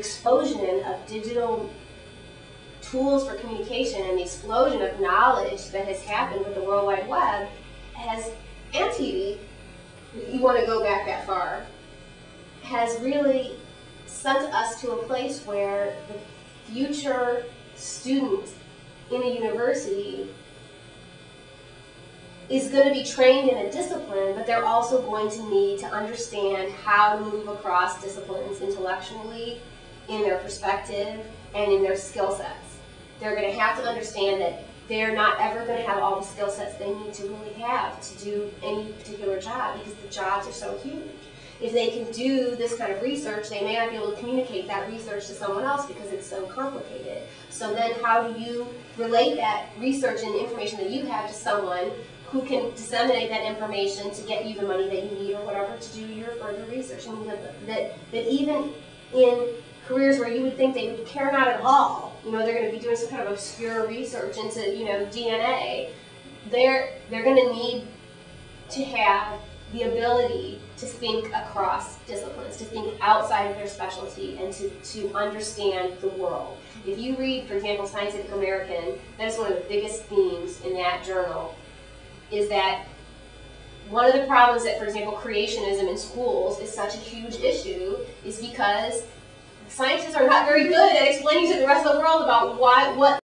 explosion of digital tools for communication and the explosion of knowledge that has happened with the World Wide Web has, and TV, you want to go back that far, has really sent us to a place where the future student in a university is going to be trained in a discipline, but they're also going to need to understand how to move across disciplines intellectually, in their perspective, and in their skill sets. They're going to have to understand that they're not ever going to have all the skill sets they need to really have to do any particular job because the jobs are so huge. If they can do this kind of research, they may not be able to communicate that research to someone else because it's so complicated. So then how do you relate that research and information that you have to someone who can disseminate that information to get you the money that you need or whatever to do your further research. I mean, that, that, even in careers where you would think they would care not at all, you know, they're going to be doing some kind of obscure research into, you know, DNA, they're, they're going to need to have the ability to think across disciplines, to think outside of their specialty, and to, to understand the world. If you read, for example, Scientific American, that is one of the biggest themes in that journal is that one of the problems that, for example, creationism in schools is such a huge issue is because scientists are not very good at explaining to the rest of the world about why what